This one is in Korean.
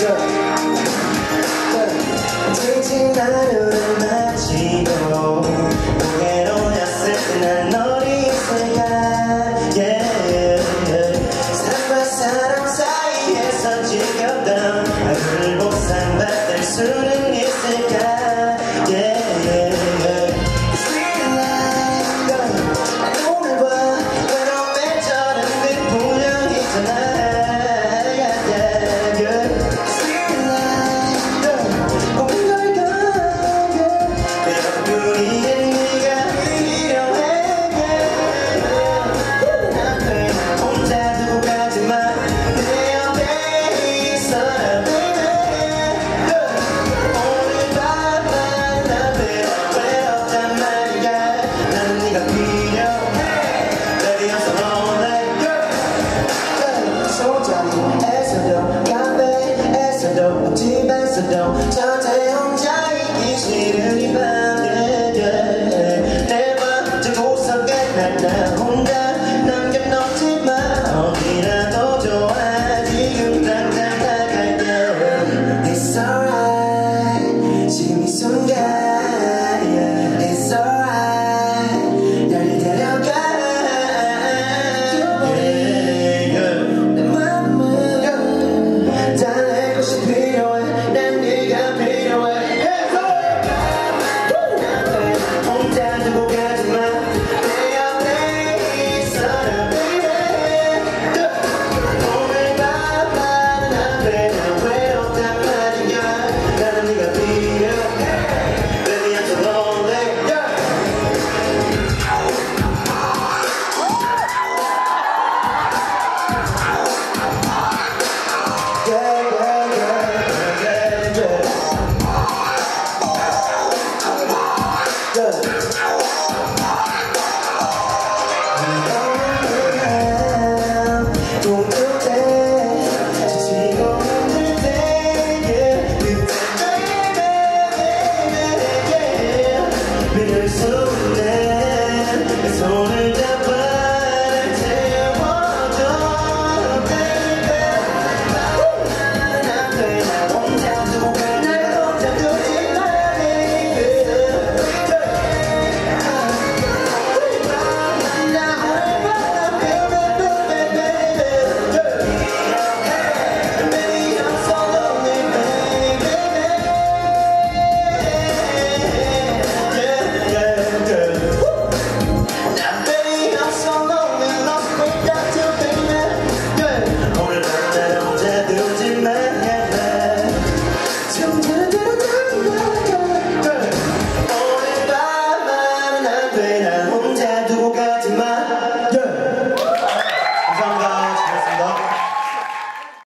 널 쟁쟁 나를 곁에 혼자 있기 싫은 이밤 끝.